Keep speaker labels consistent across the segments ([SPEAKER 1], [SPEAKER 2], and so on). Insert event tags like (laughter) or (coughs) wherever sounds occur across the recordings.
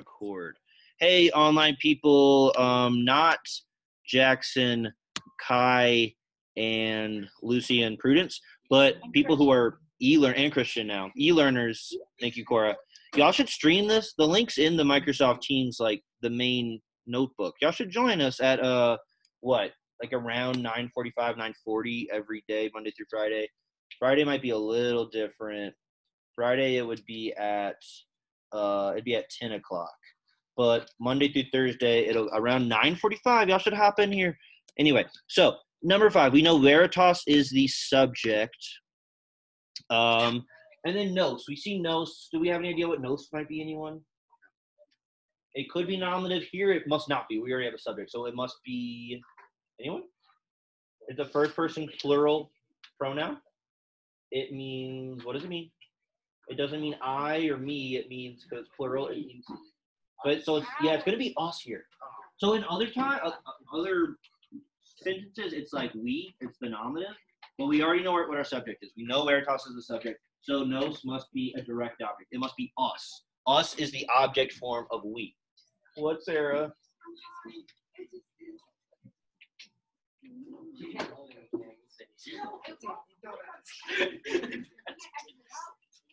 [SPEAKER 1] record. Hey, online people, um, not Jackson, Kai, and Lucy and Prudence, but people who are e-learn and Christian now, e-learners. Thank you, Cora. Y'all should stream this. The link's in the Microsoft Teams, like the main notebook. Y'all should join us at uh what like around 9:45, 9:40 every day, Monday through Friday. Friday might be a little different. Friday it would be at uh it'd be at 10 o'clock. But Monday through Thursday, it'll around 9:45. Y'all should hop in here. Anyway, so number five, we know Veritas is the subject. Um, and then nos. We see nos. Do we have any idea what nos might be? Anyone? It could be nominative here. It must not be. We already have a subject, so it must be anyone. It's a first person plural pronoun. It means what does it mean? It doesn't mean I or me. It means because plural. It means but so it's yeah, it's gonna be us here. So in other time, uh, other sentences, it's like we. It's the nominative. But we already know what our subject is. We know Veritas is the subject. So nos must be a direct object. It must be us. Us is the object form of we. What, Sarah? (laughs) (laughs)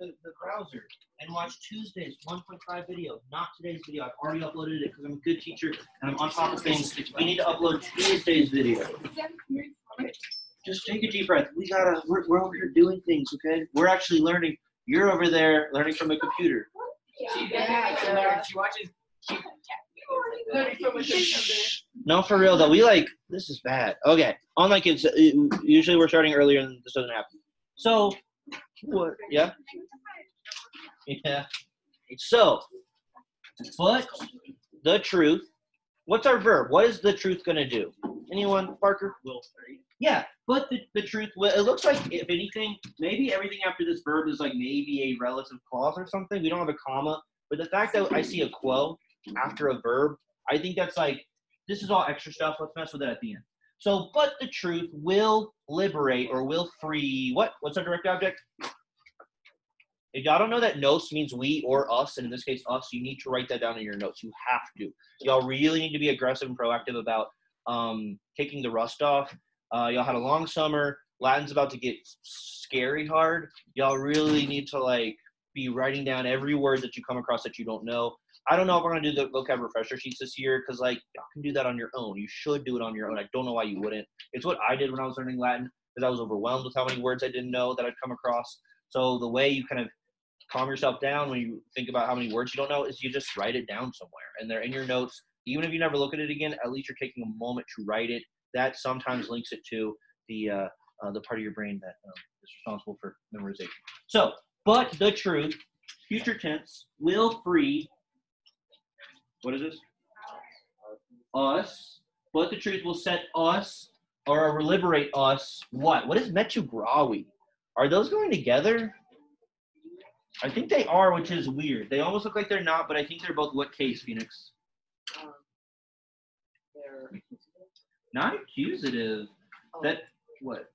[SPEAKER 2] the,
[SPEAKER 1] the browser and watch Tuesday's 1.5 video, not today's video. I've already uploaded it because I'm a good teacher and I'm on top of things. We need to upload Tuesday's video. Just take a deep breath. We gotta. We're, we're over here doing things, okay? We're actually learning. You're over there learning from a computer.
[SPEAKER 3] Yeah, she. Watches.
[SPEAKER 1] No, for real though. We like this is bad. Okay, unlike it's uh, usually we're starting earlier and this doesn't happen. So, what? (laughs) Yeah, yeah. So, but the truth. What's our verb? What is the truth gonna do? Anyone, Parker? Will. Yeah, but the, the truth. Well, it looks like if anything, maybe everything after this verb is like maybe a relative clause or something. We don't have a comma, but the fact that I see a quo after a verb, I think that's like this is all extra stuff. Let's mess with it at the end. So, but the truth will liberate or will free what? What's our direct object? If y'all don't know that nos means we or us, and in this case us, you need to write that down in your notes. You have to. Y'all really need to be aggressive and proactive about um, taking the rust off. Uh, y'all had a long summer. Latin's about to get scary hard. Y'all really need to like be writing down every word that you come across that you don't know. I don't know if we're gonna do the vocab refresher sheets this year because like y'all can do that on your own. You should do it on your own. I don't know why you wouldn't. It's what I did when I was learning Latin because I was overwhelmed with how many words I didn't know that I'd come across. So the way you kind of calm yourself down when you think about how many words you don't know is you just write it down somewhere and they're in your notes. Even if you never look at it again, at least you're taking a moment to write it. That sometimes links it to the uh, uh, the part of your brain that um, is responsible for memorization. So, but the truth, future tense, will free. What is this? Us. But the truth will set us or liberate us. What? What is metu gravi? Are those going together? I think they are, which is weird. They almost look like they're not, but I think they're both what case, Phoenix?
[SPEAKER 3] Um, they're
[SPEAKER 1] Not accusative.
[SPEAKER 3] oh,
[SPEAKER 1] That what?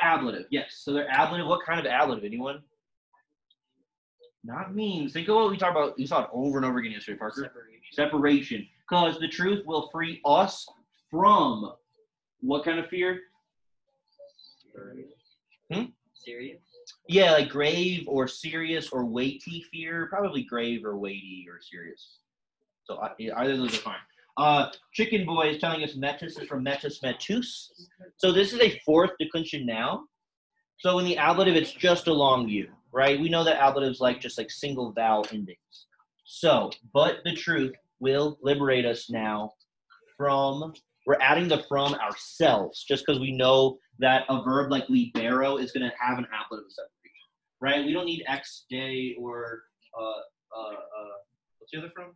[SPEAKER 1] Ablative. Yes. So they're ablative. What kind of ablative? Anyone? Not means. Think of what we talked about. You saw it over and over again yesterday, Parker.
[SPEAKER 3] separation.
[SPEAKER 1] Separation. Because the truth will free us from what kind of fear? Hmm?
[SPEAKER 3] Serious.
[SPEAKER 1] Yeah, like grave or serious or weighty fear. Probably grave or weighty or serious. So I- either of those are fine. Uh, Chicken Boy is telling us metus is from metus metus. So this is a fourth declension noun. So in the ablative, it's just along long U, right? We know that ablatives like just like single vowel endings. So, but the truth will liberate us now from. We're adding the from ourselves just because we know that a verb like libero is going to have an ablative separation, right? We don't need X day or uh, uh, uh, what's the other from?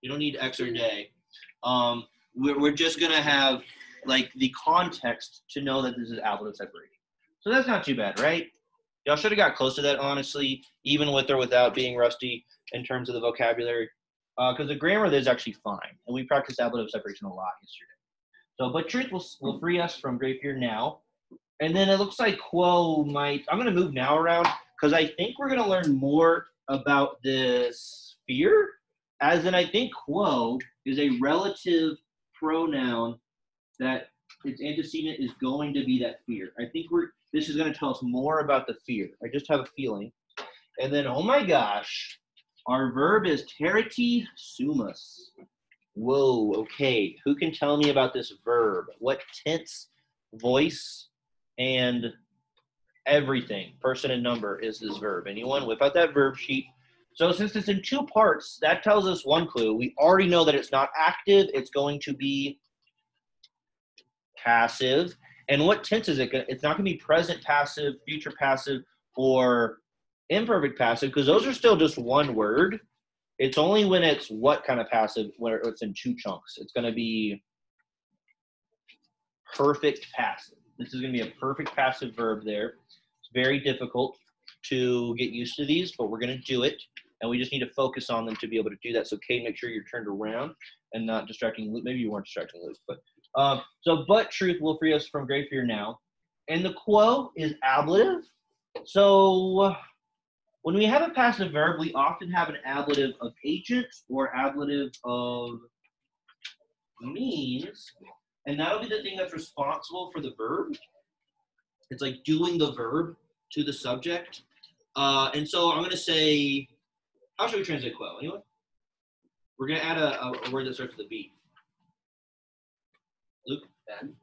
[SPEAKER 1] You don't need X or day. Um, we're, we're just gonna have like the context to know that this is ablative separation. So that's not too bad, right? Y'all should have got close to that, honestly, even with or without being rusty in terms of the vocabulary, uh, because the grammar is actually fine, and we practiced ablative separation a lot yesterday. So, but truth will, will free us from great fear now, and then it looks like quo might. I'm gonna move now around because I think we're gonna learn more about this fear, as in I think quo is a relative pronoun that its antecedent is going to be that fear. I think we're this is going to tell us more about the fear. I just have a feeling. And then, oh my gosh, our verb is territi sumus. Whoa, okay. Who can tell me about this verb? What tense, voice, and everything, person and number, is this verb? Anyone? Whip out that verb sheet. So since it's in two parts, that tells us one clue. We already know that it's not active. It's going to be passive. And what tense is it? It's not going to be present passive, future passive, or imperfect passive because those are still just one word. It's only when it's what kind of passive where it's in two chunks. It's going to be perfect passive. This is going to be a perfect passive verb there. It's very difficult to get used to these, but we're going to do it. And we just need to focus on them to be able to do that. So, Kate, make sure you're turned around and not distracting Luke. Maybe you weren't distracting Luke, but um, so, but truth will free us from great fear now. And the quo is ablative. So, when we have a passive verb, we often have an ablative of agent or ablative of means. And that'll be the thing that's responsible for the verb. It's like doing the verb to the subject. Uh, and so I'm going to say, how should we translate quo? Anyone? We're going to add a, a word that starts with a B. Luke? Ben?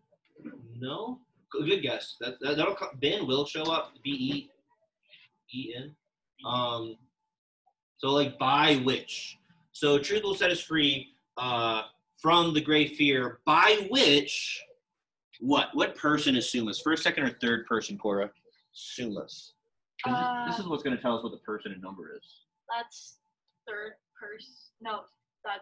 [SPEAKER 1] No? Good guess. That, that, that'll come, Ben will show up. B E E N. Um, so like by which. So truth will set us free uh, from the great fear by which what? What person is sumus? First, second, or third person, Cora? Sumus.
[SPEAKER 2] Uh,
[SPEAKER 1] this is what's going to tell us what the person and number is.
[SPEAKER 2] That's third person. No, that's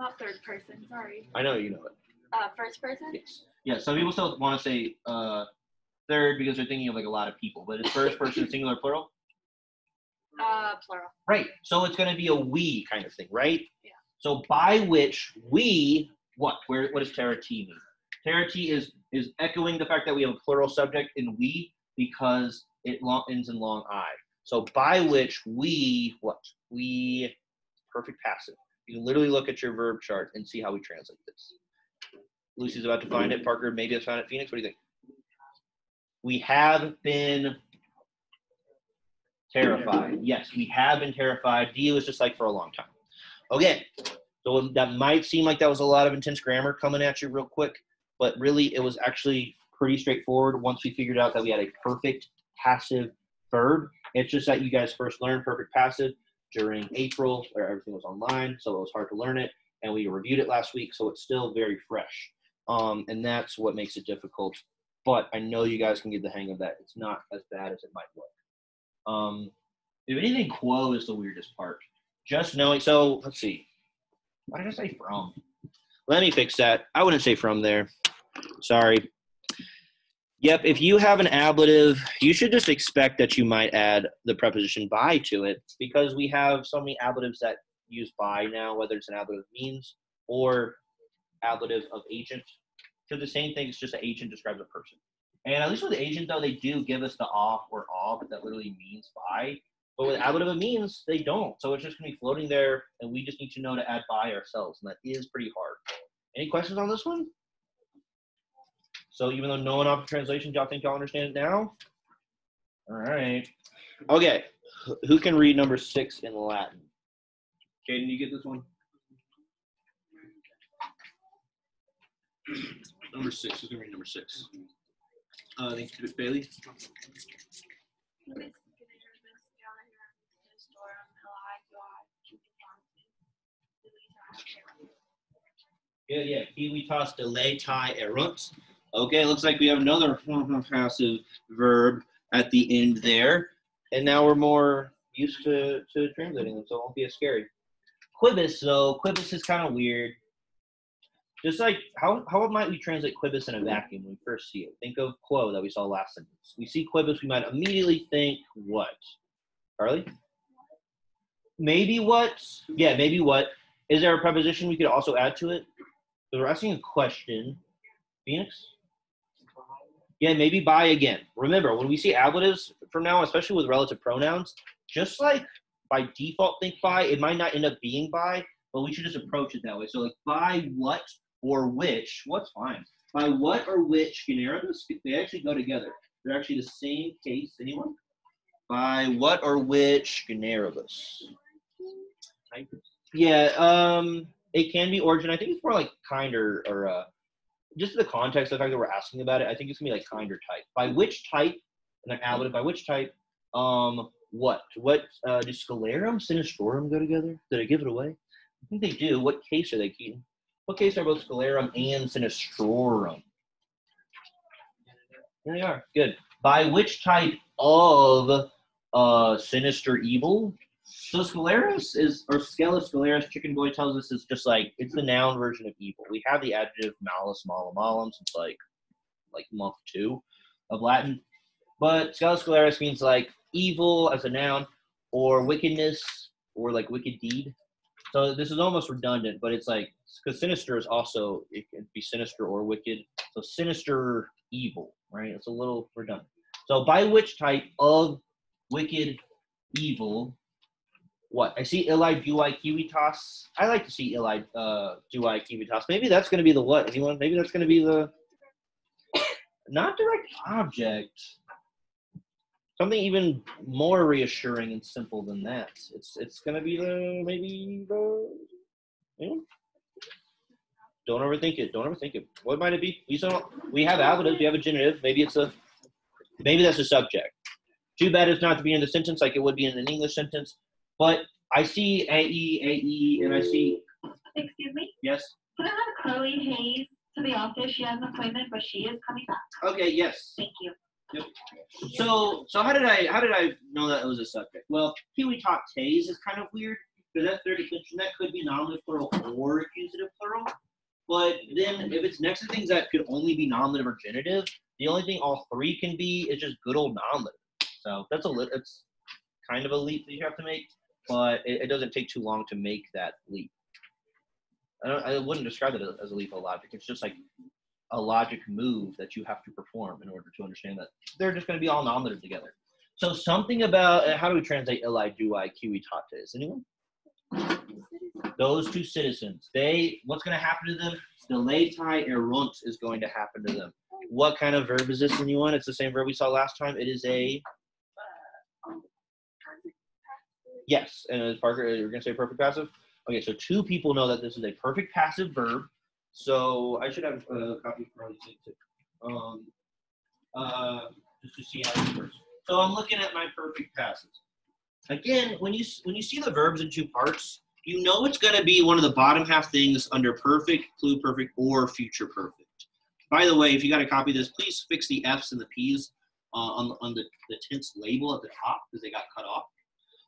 [SPEAKER 2] not third person. Sorry.
[SPEAKER 1] I know you know it.
[SPEAKER 2] Uh, first person.
[SPEAKER 1] Yes. Yeah. Some people still want to say uh, third because they're thinking of like a lot of people, but it's first person (laughs) singular plural.
[SPEAKER 2] Uh, plural.
[SPEAKER 1] Right. So it's going to be a we kind of thing, right?
[SPEAKER 2] Yeah.
[SPEAKER 1] So by which we what? Where what does terra t mean? Terra t is is echoing the fact that we have a plural subject in we because it long, ends in long i. So by which we what? We perfect passive. You can literally look at your verb chart and see how we translate this. Lucy's about to find it. Mm-hmm. Parker maybe has found it. Phoenix, what do you think? We have been terrified. Yes, we have been terrified. D was just like for a long time. Okay, so that might seem like that was a lot of intense grammar coming at you real quick, but really it was actually pretty straightforward once we figured out that we had a perfect passive verb. It's just that you guys first learned perfect passive during April where everything was online, so it was hard to learn it. And we reviewed it last week, so it's still very fresh. Um, and that's what makes it difficult. But I know you guys can get the hang of that. It's not as bad as it might look. Um, if anything, quo is the weirdest part. Just knowing. So let's see. Why did I say from? Let me fix that. I wouldn't say from there. Sorry. Yep, if you have an ablative, you should just expect that you might add the preposition by to it because we have so many ablatives that use by now, whether it's an ablative means or ablative of agent. So the same thing, it's just an agent describes a person. And at least with agent, though, they do give us the off or off that literally means by. But with ablative of means, they don't. So it's just going to be floating there, and we just need to know to add by ourselves. And that is pretty hard. Any questions on this one? So even though no one off translation, y'all think y'all understand it now? All right. Okay. Who can read number six in Latin? Caden, you get this one? Number six. Who's gonna read number six? Uh, I think Bailey. Yeah, yeah. Kiwitas delay tie erunt. Okay, looks like we have another passive verb at the end there. And now we're more used to, to translating them, so it won't be as scary. Quibus, though, Quibus is kind of weird. Just like how how might we translate Quibus in a vacuum when we first see it? Think of quo that we saw last sentence. We see Quibus, we might immediately think what? Carly? Maybe what? Yeah, maybe what? Is there a preposition we could also add to it? So we're asking a question. Phoenix? Yeah, maybe by again. Remember, when we see ablatives from now, especially with relative pronouns, just like by default think by, it might not end up being by, but we should just approach it that way. So like by what or which, what's fine. By what or which generibus, they actually go together. They're actually the same case. Anyone? By what or which generibus? Yeah, um, it can be origin. I think it's more like kind or, or uh, just the context of the fact that we're asking about it. I think it's gonna be like kind or type. By which type? And then ablative. By which type? Um, what? What? Uh, do scelerum, sinistrorum go together? Did I give it away? I think they do. What case are they, Keaton? What case are both scelerum and sinistrorum? There they are. Good. By which type of uh, sinister evil? So sceleris is, or scalus sceleris, Chicken Boy tells us is just like it's the noun version of evil. We have the adjective malus malum malum since like like month two of Latin, but scalus sceleris means like evil as a noun, or wickedness, or like wicked deed. So this is almost redundant, but it's like because sinister is also it can be sinister or wicked. So sinister evil, right? It's a little redundant. So by which type of wicked evil what I see Ili Dui Kiwitas. I like to see Ili uh, Dui Kiwitas. Maybe that's going to be the what? Anyone? Maybe that's going to be the (coughs) not direct object. Something even more reassuring and simple than that. It's it's going to be the maybe the. Anyone? Don't overthink it. Don't overthink it. What might it be? We saw we have ablatives. We have a genitive. Maybe it's a maybe that's a subject. Too bad it's not to be in the sentence like it would be in an English sentence. But I see AE, AE, and I see,
[SPEAKER 2] Excuse me,
[SPEAKER 1] yes?
[SPEAKER 2] can I have Chloe Hayes to the office? She has an appointment, but she is coming back.
[SPEAKER 1] Okay, yes.
[SPEAKER 2] Thank you.
[SPEAKER 1] So, so how did I, how did I know that it was a subject? Well, Kiwi Talk Tays is kind of weird because that's third declension. That could be nominative plural or accusative plural. But then if it's next to things that could only be nominative or genitive, the only thing all three can be is just good old nominative. So that's a lit, it's kind of a leap that you have to make, but it, it doesn't take too long to make that leap. I, don't, I wouldn't describe it as- as a leap of logic. It's just like a logic move that you have to perform in order to understand that they're just going to be all nominative together. So something about uh, how do we translate Eli Dui Kiwi Tates? Anyone? Those two citizens. They what's going to happen to them? Deletai erunt is going to happen to them. What kind of verb is this anyone? It's the same verb we saw last time. It is a yes. And Parker, you're going to say perfect passive. Okay, so two people know that this is a perfect passive verb. So I should have a copy for this too. Um, uh, just to see how it works. So I'm looking at my perfect passes. Again, when you when you see the verbs in two parts, you know it's going to be one of the bottom half things under perfect, pluperfect, or future perfect. By the way, if you got to copy this, please fix the F's and the P's uh, on, on the, the tense label at the top because they got cut off.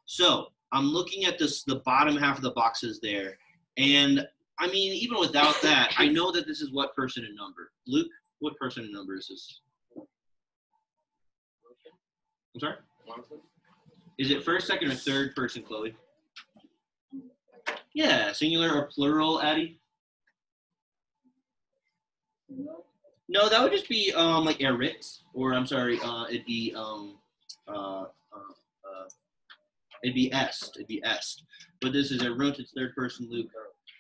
[SPEAKER 1] So I'm looking at this the bottom half of the boxes there, and I mean even without that, I know that this is what person and number. Luke, what person and number is this? I'm sorry. Is it first, second, or third person, Chloe? Yeah, singular or plural, Addie? No, that would just be um like erit, or I'm sorry, uh, it'd be um uh, uh, uh it'd be est, it'd be est. But this is a it's third person, Luke,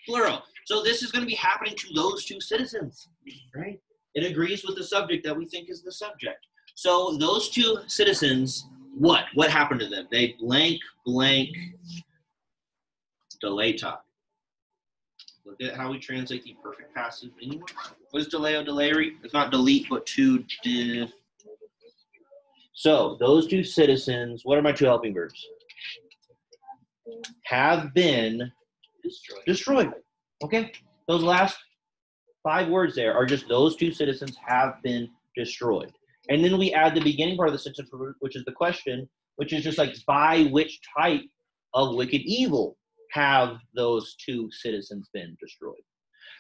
[SPEAKER 1] plural. So this is going to be happening to those two citizens, right? It agrees with the subject that we think is the subject. So those two citizens, what? What happened to them? They blank blank delay talk. Look at how we translate the perfect passive. Anyone? What is delay or delayry? It's not delete, but to. De- so those two citizens. What are my two helping verbs? Have been
[SPEAKER 3] Destroyed.
[SPEAKER 1] destroyed. Okay, those last five words there are just those two citizens have been destroyed. And then we add the beginning part of the sentence, which is the question, which is just like by which type of wicked evil have those two citizens been destroyed.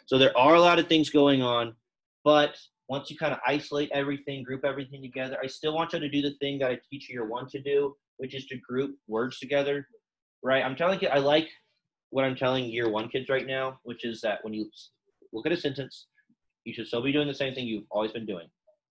[SPEAKER 1] So there are a lot of things going on, but once you kind of isolate everything, group everything together, I still want you to do the thing that I teach year one to do, which is to group words together, right? I'm telling you, I like what I'm telling year one kids right now, which is that when you look at a sentence, you should still be doing the same thing you've always been doing.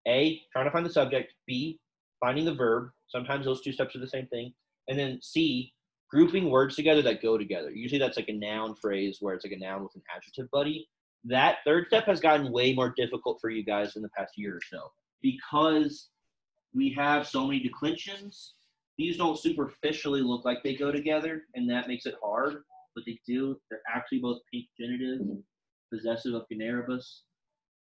[SPEAKER 1] A, trying to find the subject. B, finding the verb. Sometimes those two steps are the same thing. And then C, grouping words together that go together. Usually that's like a noun phrase where it's like a noun with an adjective buddy. That third step has gotten way more difficult for you guys in the past year or so because we have so many declensions. These don't superficially look like they go together, and that makes it hard, but they do. They're actually both pink genitive, possessive of generibus.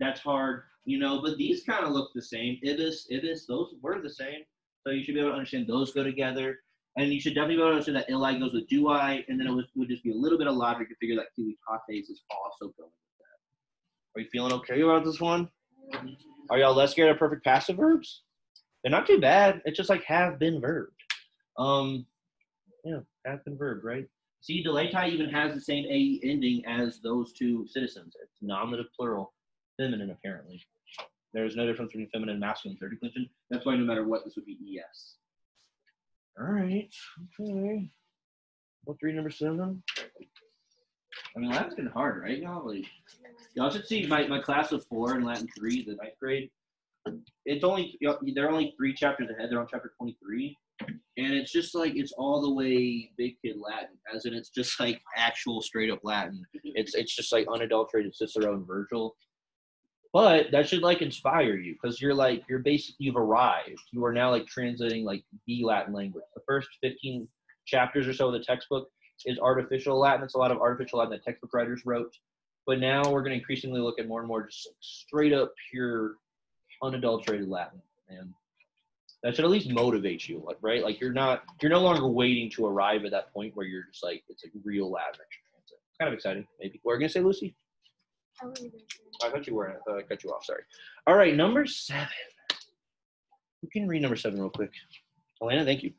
[SPEAKER 1] That's hard, you know, but these kind of look the same. Ibis, ibis, those were the same. So you should be able to understand those go together. And you should definitely be able to understand that illi goes with do I, and then it would, would just be a little bit of logic to figure that civitates is also going with that. Are you feeling okay about this one? Are y'all less scared of perfect passive verbs? They're not too bad. It's just like have been verbed. Um, yeah, have been verbed, right? See, deletai even has the same a ending as those two citizens. It's nominative plural, feminine apparently. There's no difference between feminine and masculine third declension. That's why no matter what, this would be es. All right. Okay. What's read number seven? I mean, Latin's been hard, right, y'all? Like, y'all should see my, my class of four in Latin three, the ninth grade. It's only they're only three chapters ahead. They're on chapter twenty three, and it's just like it's all the way big kid Latin, as in it's just like actual straight up Latin. Mm-hmm. It's it's just like unadulterated Cicero and Virgil. But that should like inspire you because you're like you're basically you've arrived. You are now like translating like the Latin language. The first fifteen chapters or so of the textbook is artificial Latin. It's a lot of artificial Latin that textbook writers wrote. But now we're going to increasingly look at more and more just straight up pure, unadulterated Latin, and that should at least motivate you, like right? Like you're not you're no longer waiting to arrive at that point where you're just like it's like real Latin that. It's kind of exciting, maybe. we're gonna say, Lucy? I thought you were. I thought I cut you off. Sorry. All right, number seven. You can read number seven real quick? Elena, thank you.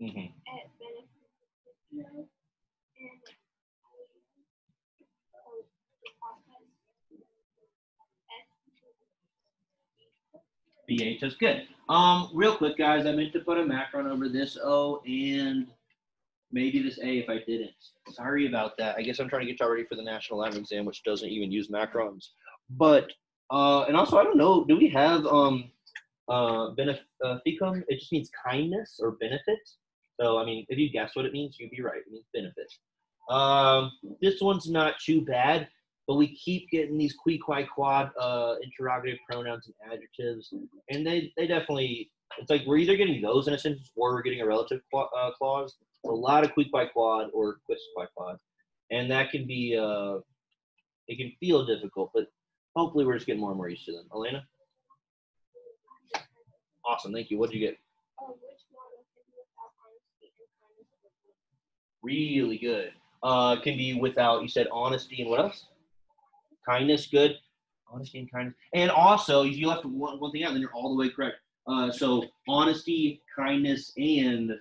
[SPEAKER 1] hmm BH is good. Um, real quick, guys, I meant to put a macron over this O and maybe this A if I didn't. Sorry about that. I guess I'm trying to get y'all ready for the national lab exam, which doesn't even use macrons. But uh, and also I don't know, do we have um uh beneficum? It just means kindness or benefit. So I mean, if you guess what it means, you'd be right. It means benefit. Um, this one's not too bad but we keep getting these qui qui quad uh, interrogative pronouns and adjectives, and they they definitely it's like we're either getting those in a sentence or we're getting a relative uh, clause. A lot of qui qui quad or quis qui quad, and that can be uh, it can feel difficult, but hopefully we're just getting more and more used to them. Elena, awesome, thank you. What did you get? Really good. Uh, can be without you said honesty and what else? Kindness, good. Honesty and kindness. And also, if you left one, one thing out, then you're all the way correct. Uh, so, honesty, kindness, and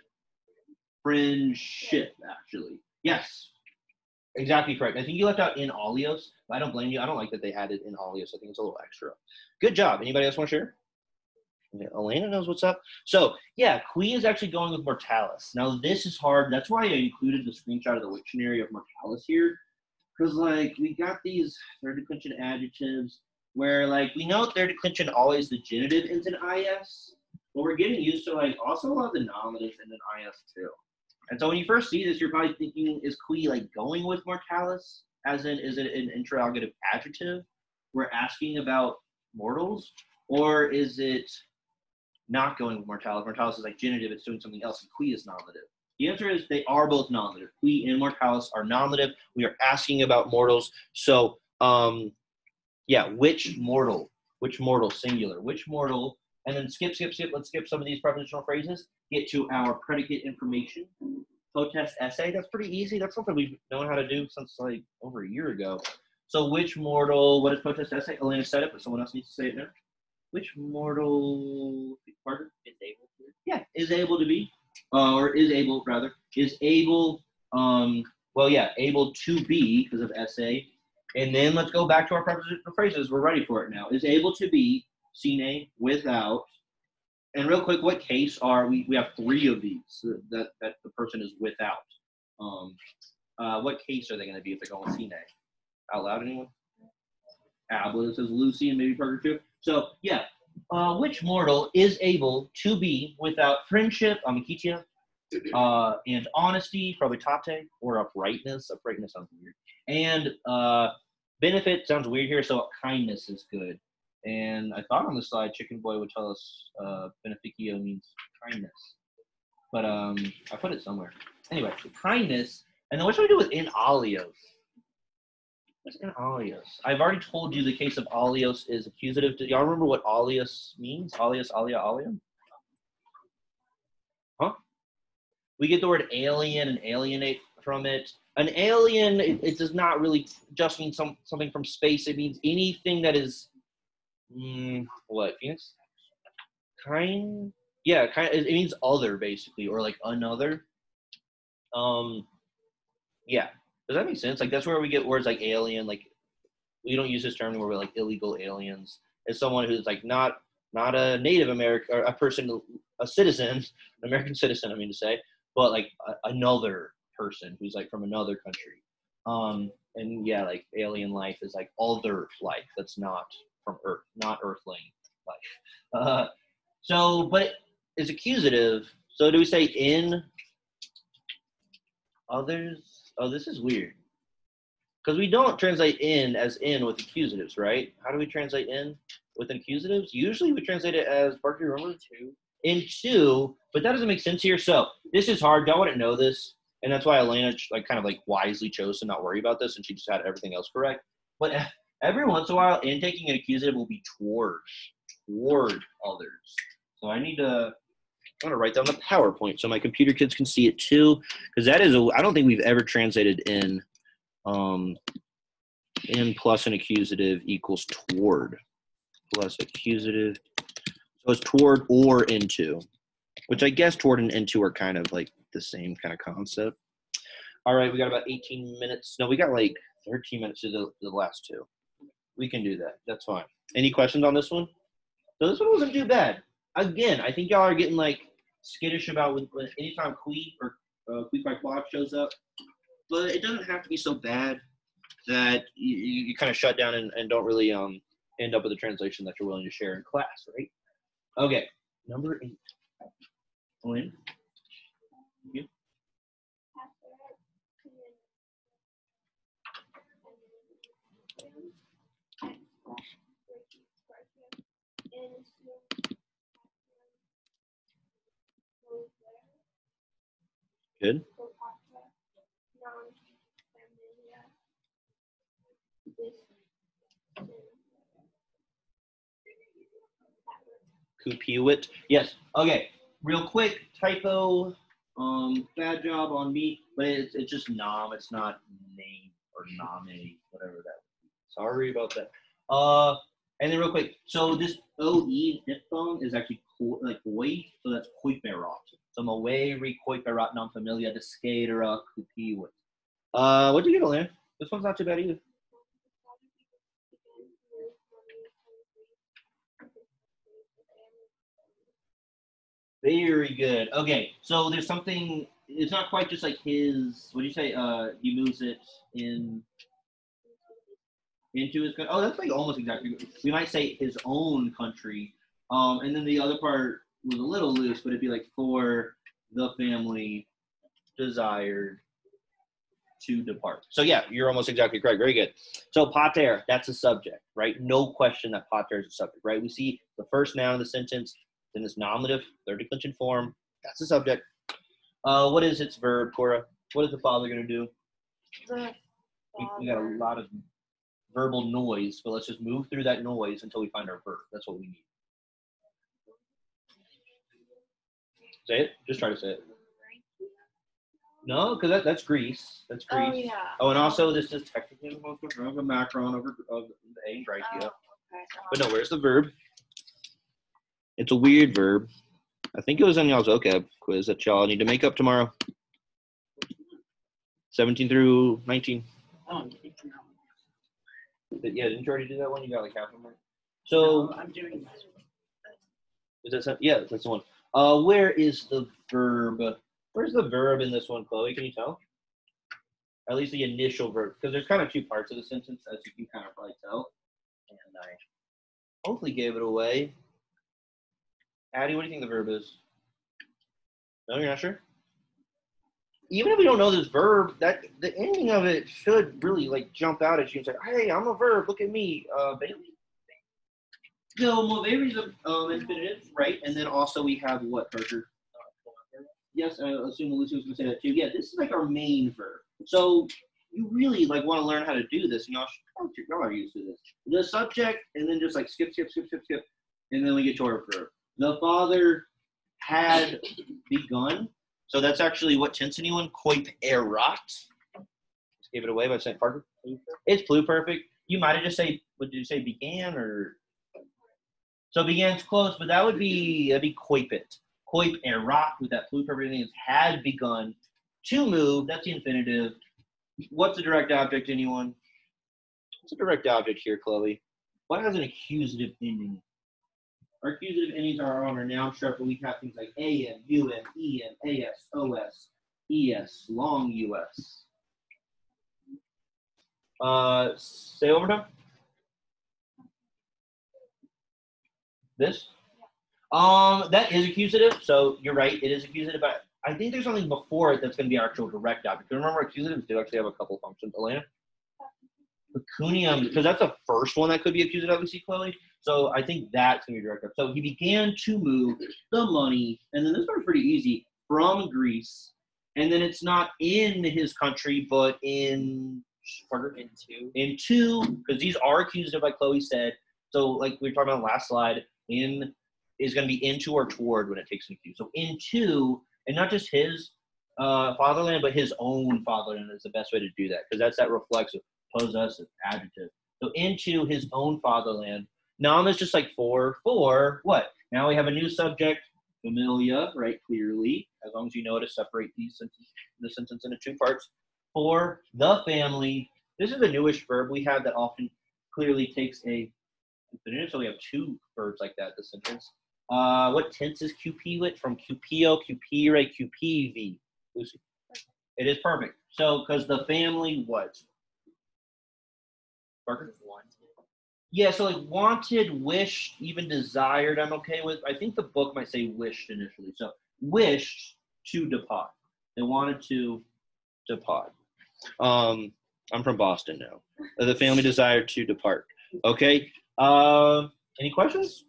[SPEAKER 1] friendship, actually. Yes. Exactly correct. I think you left out in alios. but I don't blame you. I don't like that they added in alios. I think it's a little extra. Good job. Anybody else want to share? Elena knows what's up. So, yeah, Qui is actually going with Mortalis. Now, this is hard. That's why I included the screenshot of the dictionary of Mortalis here because like we got these third declension adjectives where like we know third declension always the genitive ends in is, but we're getting used to like also a lot of the nominative end in is too. And so when you first see this, you're probably thinking, is qui like going with mortalis? As in, is it an interrogative adjective? We're asking about mortals, or is it not going with mortalis? Mortalis is like genitive; it's doing something else, and qui is nominative. The answer is they are both nominative. Qui and mortalis are nominative. We are asking about mortals. So, um, yeah, which mortal? Which mortal, singular? Which mortal? And then skip, skip, skip. Let's skip some of these prepositional phrases. Get to our predicate information. Potest esse. That's pretty easy. That's something we've known how to do since like over a year ago. So which mortal? What is potest esse? Elena said it, but someone else needs to say it now. Which mortal? Parker
[SPEAKER 3] Is able to.
[SPEAKER 1] yeah, is able to be, uh, or is able rather, is able, um, well, yeah, able to be because of esse. And then let's go back to our prepositional phrases. We're ready for it now. Is able to be, sine, without. And real quick, what case are we? We have three of these that, that the person is without. Um, uh, what case are they going to be if they're going sine? Out loud, anyone? Abla says Lucy and maybe Parker too. So yeah, uh, which mortal is able to be without friendship, amicitia, uh, and honesty, probitate, or uprightness? Uprightness sounds weird. And uh, benefit sounds weird here, so kindness is good. And I thought on the slide, Chicken Boy would tell us uh, beneficio means kindness, but um, I put it somewhere. Anyway, kindness. And then what should we do with in alios? What's in alios? I've already told you the case of alios is accusative. Do y'all remember what alias means? Alias, alia, alium? Huh? We get the word alien and alienate from it. An alien, it, it does not really just mean some something from space. It means anything that is, mm, what, Phoenix? Kind? Yeah, kind. It means other, basically, or like another. Um, yeah. Does that make sense? Like that's where we get words like alien. Like we don't use this term anymore. We're like illegal aliens. It's someone who's like not not a Native American or a person, a citizen, an American citizen. I mean to say, but like a, another person who's like from another country. Um, and yeah, like alien life is like other life that's not from Earth, not Earthling life. (laughs) Uh, so, but it's accusative. So do we say in others? Oh, this is weird. Because we don't translate in as in with accusatives, right? How do we translate in with accusatives? Usually we translate it as Parker, you remember?
[SPEAKER 3] Two.
[SPEAKER 1] Into, but that doesn't make sense here. So this is hard. Y'all wouldn't know this. And that's why Elena like kind of like wisely chose to not worry about this and she just had everything else correct. But every once in a while, in taking an accusative will be toward, toward others. So I need to I'm gonna write down the PowerPoint so my computer kids can see it too, because that is a. I don't think we've ever translated in, um, in plus an accusative equals toward, plus accusative. So it's toward or into, which I guess toward and into are kind of like the same kind of concept. All right, we got about 18 minutes. No, we got like 13 minutes to the, the last two. We can do that. That's fine. Any questions on this one? So this one wasn't too bad. Again, I think y'all are getting like skittish about when, when anytime Queek or uh, by Quad shows up. But it doesn't have to be so bad that you, you, you kind of shut down and, and don't really um end up with a translation that you're willing to share in class, right? Okay, number eight. Lynn? You? Good. Yes. Okay. Real quick, typo. Um, bad job on me, but it's it's just nom. It's not name or name, whatever that. Would be. Sorry about that. Uh, and then real quick, so this OE diphthong is actually like oi, so that's koiperot. So moe re koiperat non familia descadera kupiwit. Uh, what'd you get, Alan? This one's not too bad either. Very good. Okay, so there's something. It's not quite just like his. What do you say? Uh, he moves it in into his. coun- Oh, that's like almost exactly. We might say his own country. Um, and then the other part was a little loose, but it'd be like for the family desired to depart. So yeah, you're almost exactly correct. Very good. So pater, that's a subject, right? No question that pater is a subject, right? We see the first noun in the sentence, then this nominative, third declension form. That's the subject. Uh, what is its verb, Cora? What is the father going to do?
[SPEAKER 2] The
[SPEAKER 1] We, we got a lot of verbal noise, but let's just move through that noise until we find our verb. That's what we need. Say it. Just try to say it. No, because that, that's Greece. That's Greece.
[SPEAKER 2] Oh
[SPEAKER 1] Greece.
[SPEAKER 2] yeah.
[SPEAKER 1] Oh, and also this is technically the most of a macron over of the A right
[SPEAKER 2] Oh,
[SPEAKER 1] here.
[SPEAKER 2] okay.
[SPEAKER 1] But no, where's the verb? It's a weird verb. I think it was on y'all's OCAB quiz that y'all need to make up tomorrow. 17 through 19.
[SPEAKER 3] Oh, I'm getting to know.
[SPEAKER 1] But Yeah, didn't you already do that one? You got like half of them. So
[SPEAKER 3] No, I'm doing this.
[SPEAKER 1] is that some- yeah, that's the one. Uh, where is the verb? Where's the verb in this one, Chloe? Can you tell? At least the initial verb, because there's kind of two parts of the sentence, as you can kind of probably tell. And I hopefully gave it away. Addie, what do you think the verb is? No, you're not sure. Even if we don't know this verb, that the ending of it should really like jump out at you and say, "Hey, I'm a verb. Look at me, uh, Bailey." No, Mulvary's a um, infinitive, right? And then also we have what, Parker? Yes, I assume Lucy was going to say that too. Yeah, this is like our main verb. So you really like want to learn how to do this, and y'all, should, y'all are used to this. The subject, and then just like skip, skip, skip, skip, skip, and then we get to our verb. The father had begun. So that's actually what tense anyone? Coip erat. Just gave it away by saying Parker. It's pluperfect. You might have just say, what did you say, began or? So began's close, but that would be that'd be coipit. Coeperat with that thing is had begun to move. That's the infinitive. What's a direct object? Anyone? What's a direct object here, Chloe? What has an accusative ending? Our accusative endings are on our noun structure. We have things like am, um, em, as, os, es, long us. Uh, say over time. This? Um, that is accusative, so you're right, it is accusative, but I think there's something before it that's going to be our actual direct object. Remember, accusatives do actually have a couple functions. Elena? Pecunium, because that's the first one that could be accusative, we see, Chloe. So I think that's going to be direct object. So he began to move the money, and then this one's pretty easy, from Greece. And then it's not in his country, but in Parker?
[SPEAKER 3] Into.
[SPEAKER 1] into because these are accusative like chloe said so like we were talking about last slide in is going to be into or toward when it takes an accuse so into and not just his uh, fatherland but his own fatherland is the best way to do that because that's that reflexive possessive adjective. So into his own fatherland. Nom is just like for for what? Now we have a new subject familia right clearly. As long as you know how to separate these sentence, the sentence into two parts. For the family. This is a newish verb we have that often clearly takes a So we have two verbs like that. The sentence. Uh, what tense is QP with? From QPO, QPRE, QPV. Lucy. It is perfect. So because the family what? Parker. Yeah, so like wanted, wished, even desired, I'm okay with. I think the book might say wished initially. So wished to depart. They wanted to depart. Um, I'm from Boston now. The family desired to depart. Okay. Uh, any questions?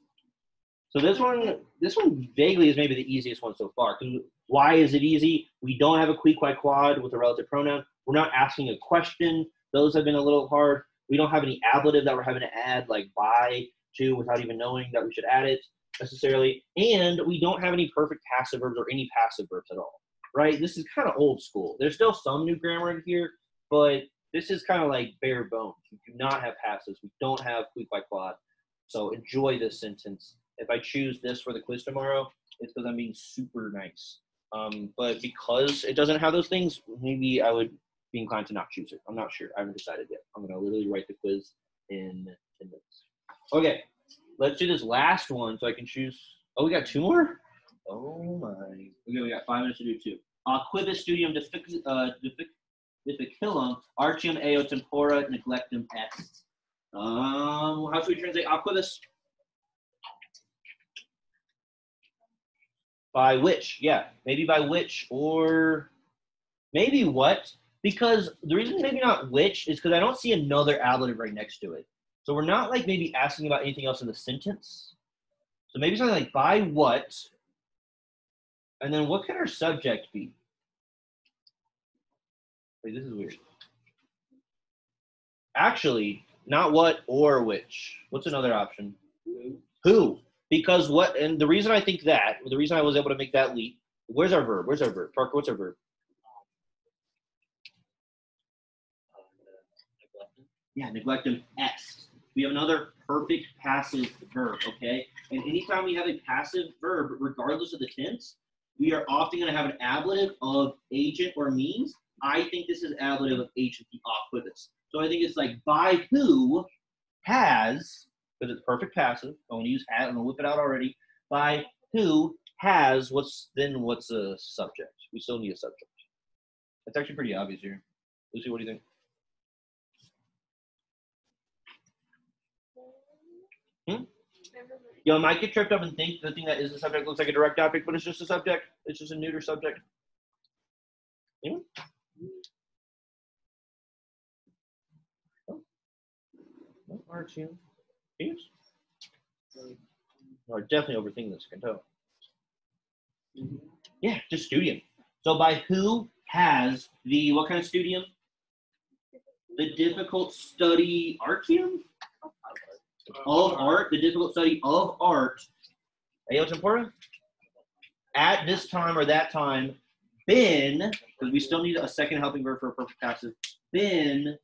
[SPEAKER 1] So this one, this one vaguely is maybe the easiest one so far. Why is it easy? We don't have a qui quad with a relative pronoun. We're not asking a question. Those have been a little hard. We don't have any ablative that we're having to add like by to without even knowing that we should add it necessarily. And we don't have any perfect passive verbs or any passive verbs at all. Right? This is kind of old school. There's still some new grammar in here, but this is kind of like bare bones. We do not have passes. We don't have qui qui quad. So enjoy this sentence. If I choose this for the quiz tomorrow, it's because I'm being super nice. Um, but because it doesn't have those things, maybe I would be inclined to not choose it. I'm not sure. I haven't decided yet. I'm gonna literally write the quiz in 10 minutes. Okay, let's do this last one so I can choose. Oh, we got two more? Oh my. Okay, we got five minutes to do two. Uh, quibus studium diffic- uh, diffic- difficilum, artium eo tempora neglectum est. Um, how should we translate aquibus? By which, yeah, maybe by which, or maybe what? Because the reason maybe not which is because I don't see another ablative right next to it. So we're not like maybe asking about anything else in the sentence. So maybe something like by what, and then what could our subject be? Wait, this is weird. Actually, not what or which. What's another option? Who. Who? Because what, and the reason I think that, the reason I was able to make that leap, where's our verb? Where's our verb? Parker, what's our verb? Yeah, neglectum s. We have another perfect passive verb, okay? And anytime we have a passive verb, regardless of the tense, we are often going to have an ablative of agent or means I think this is ablative of agent, the off So I think it's like by who has, because it's perfect passive. I'm going to use has, I'm going to whip it out already. By who has, what's then what's a subject? We still need a subject. It's actually pretty obvious here. Lucy, what do you think? Hmm? Yo, I might get tripped up and think the thing that is a subject looks like a direct object, but it's just a subject. It's just a neuter subject. Anyone? Aren't you? I definitely overthinking this, tell. Yeah, just studium. So by who has the, what kind of studium? The difficult study artium? of art, the difficult study of art. What's important? At this time or that time, been, because we still need a second helping verb for a perfect passive, been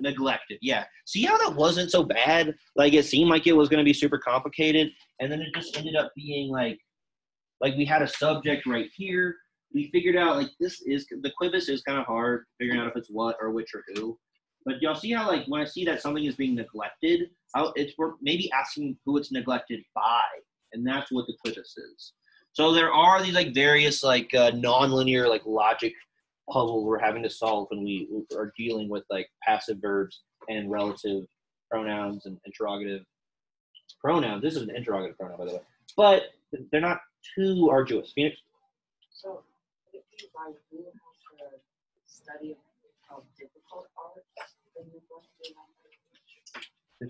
[SPEAKER 1] neglected. Yeah. See how that wasn't so bad? Like it seemed like it was going to be super complicated, and then it just ended up being like, like we had a subject right here. We figured out like this is the quibus is kind of hard figuring out if it's what or which or who. But y'all see how like when I see that something is being neglected, how it's worth maybe asking who it's neglected by, and that's what the quibus is. So there are these like various like uh, nonlinear like logic puzzles we're having to solve when we are dealing with like passive verbs and relative pronouns and interrogative pronouns. This is an interrogative pronoun, by the way, but they're not too arduous. Phoenix.
[SPEAKER 3] So, if you you have to study how difficult art then you're going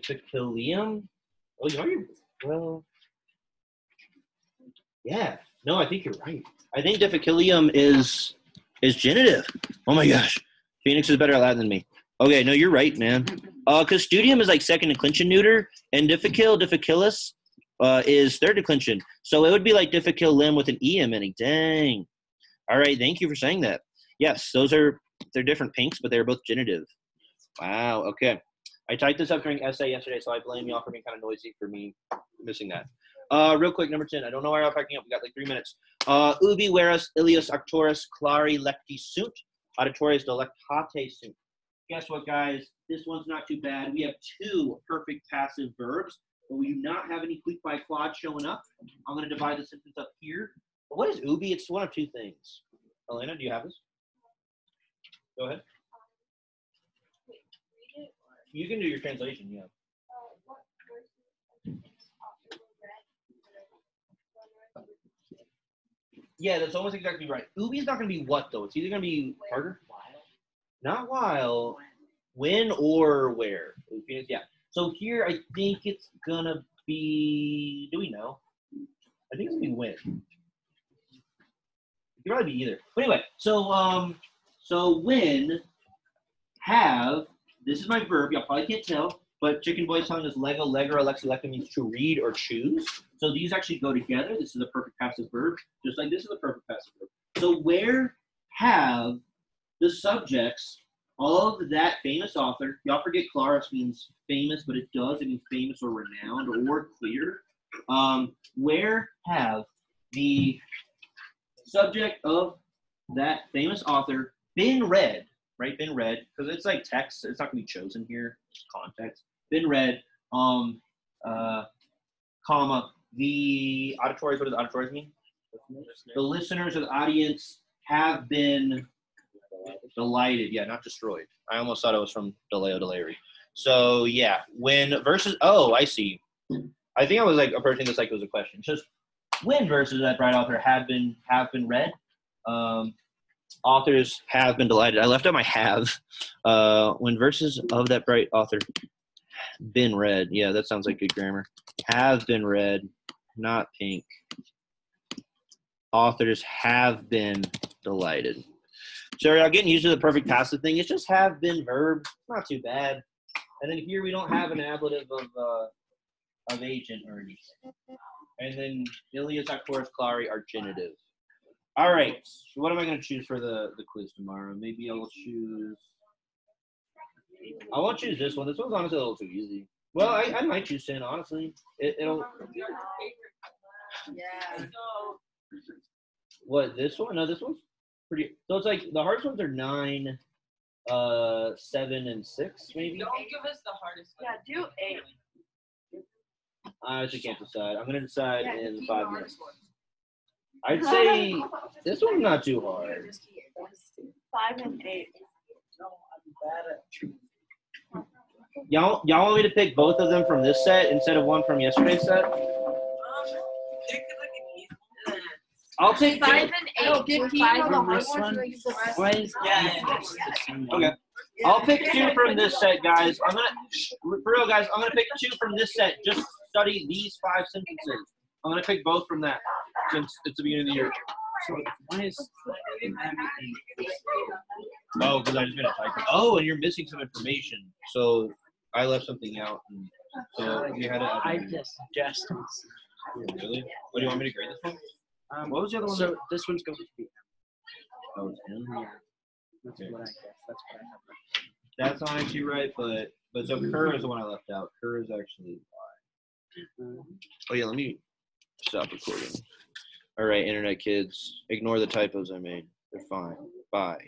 [SPEAKER 3] to
[SPEAKER 1] Difficilium? Oh, you are you? Well, yeah. No, I think you're right. I think difficilium is is genitive. Oh my gosh, Phoenix is better at Latin than me. Okay, no, you're right, man. Uh, because studium is like second declension neuter, and difficil, difficilis, uh, is third declension. So it would be like Difficil limb with an e in it. Dang. All right, thank you for saying that. Yes, those are they're different pinks, but they're both genitive. Wow. Okay. I typed this up during essay yesterday, so I blame y'all for being kind of noisy for me missing that. Uh, real quick, number 10. I don't know why I'm packing up. We got like three minutes. Uh, ubi versus illius auctoris clari lecti sunt, auditores delectati sunt. Guess what, guys? This one's not too bad. We have two perfect passive verbs, but we do not have any quick by quad showing up. I'm going to divide the sentence up here. But what is ubi? It's one of two things. Elena, do you have this? Go ahead. You can do your translation, yeah. Yeah, that's almost exactly right. Ubi is not going to be what though. It's either going to be harder. Not while. When or where? Yeah. So here, I think it's gonna be. Do we know? I think it's gonna be when. It could probably be either. But anyway, so um, so when have this is my verb. Y'all probably can't tell, but Chicken Boy is telling us Lego, Alexa, Lecta means to read or choose. So these actually go together. This is a perfect passive verb, just like this is a perfect passive verb. So where have the subjects of that famous author, y'all forget Claris means famous, but it does, it means famous or renowned or clear. Um, where have the subject of that famous author been read right? Been read because it's like text. It's not gonna be chosen here. Context. Been read. Um. Uh. Comma. The auditories. What does auditories mean? The listeners or the audience have been delighted. Yeah, not destroyed. I almost thought it was from Deleo delere. So yeah, when versus. Oh, I see. I think I was like approaching this like it was a question. It's just when verses that bright author have been have been read. Um, authors have been delighted. I left out my have. Uh, when verses of that bright author been read. Yeah, that sounds like good grammar. Have been read, not pink. Authors have been delighted. So y'all getting used to the perfect passive thing. It's just have been verb. Not too bad. And then here we don't have an ablative of uh, of agent or anything. And then Illius Auctoris Clari are genitive. All right. So what am I going to choose for the, the quiz tomorrow? Maybe I'll choose. I won't choose this one. This one's honestly a little too easy. Well, I, I might choose sin. Honestly, it, it'll.
[SPEAKER 3] Yeah.
[SPEAKER 1] What this one? No, this one's pretty. So it's like the hardest ones are nine, uh, seven, and six maybe.
[SPEAKER 4] Don't give us the hardest one.
[SPEAKER 2] Yeah, do eight.
[SPEAKER 1] I actually can't decide. I'm gonna decide
[SPEAKER 3] Yeah,
[SPEAKER 1] in five minutes.
[SPEAKER 3] one.
[SPEAKER 1] I'd say (laughs) this one's not too hard.
[SPEAKER 3] Just keep it. Just keep it.
[SPEAKER 2] Five and eight.
[SPEAKER 1] Y'all, y'all want me to pick both of them from this set instead of one from yesterday's set?
[SPEAKER 4] Um, pick like an easy one.
[SPEAKER 1] I'll take
[SPEAKER 2] Five
[SPEAKER 1] two.
[SPEAKER 2] and eight.
[SPEAKER 3] give
[SPEAKER 2] We're five
[SPEAKER 3] all the
[SPEAKER 2] and
[SPEAKER 3] hard
[SPEAKER 2] eight.
[SPEAKER 3] ones, you use the rest.
[SPEAKER 5] Why is
[SPEAKER 4] Yeah,
[SPEAKER 1] Okay. I'll pick two from this set, guys. I'm gonna, for real, guys. I'm gonna pick two from this set. Just study these five sentences. I'm gonna pick both from that since it's the beginning of the year.
[SPEAKER 5] So why is
[SPEAKER 1] Oh, because I just made a typo. Oh, and you're missing some information. So I left something out. And so you had to.
[SPEAKER 5] I just suggested.
[SPEAKER 1] Really? What do you want me to grade this one?
[SPEAKER 5] Um,
[SPEAKER 1] What was the other one?
[SPEAKER 5] So this one's going to be
[SPEAKER 1] Oh, it's M.
[SPEAKER 5] yeah. That's
[SPEAKER 1] Okay.
[SPEAKER 5] what I guess. That's what I have.
[SPEAKER 1] That's not actually right, but but so Kerr is the one I left out. Kerr is actually
[SPEAKER 5] Um,
[SPEAKER 1] Oh yeah, let me stop recording. All right, internet kids, ignore the typos I made. They're fine. Bye.